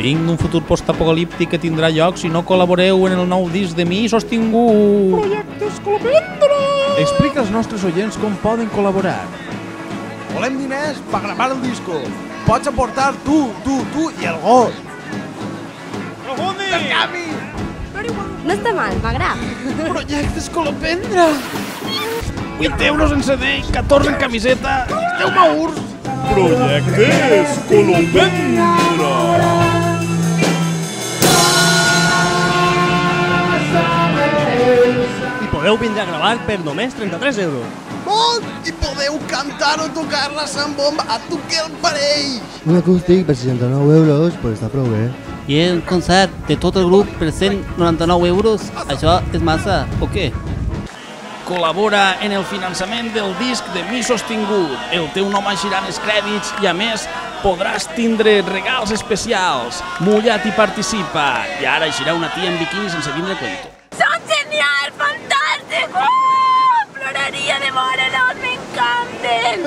Vinc d'un futur postapocalíptic que tindrà lloc si no col·laboreu en el nou disc de mi sostingut. Explica als nostres oients com poden col·laborar. Volem diners per gravar el disco. Pots aportar tu, tu, tu i el gos. El canvi! No està mal, m'agrada. Projectes Colopendra! 8 euros en CD, 14 en camiseta, 10 maurs. Projectes Colombendra. I podeu vindre a gravar per només 33 euros. Molt! I podeu cantar o tocar la sambomba a tu que el pareix. Un acústic per 69 euros, pues està prou bé. I un concert de tot el grup per 199 euros, això és massa, o què? Col·labora en el finançament del disc de Mi Sostingut. El teu nom eixiran els crèdits i, a més, podràs tindre regals especials. Mulla't i participa. I ara eixirà una tia en biquini sense vindre a cuento. Son genial, fantástico.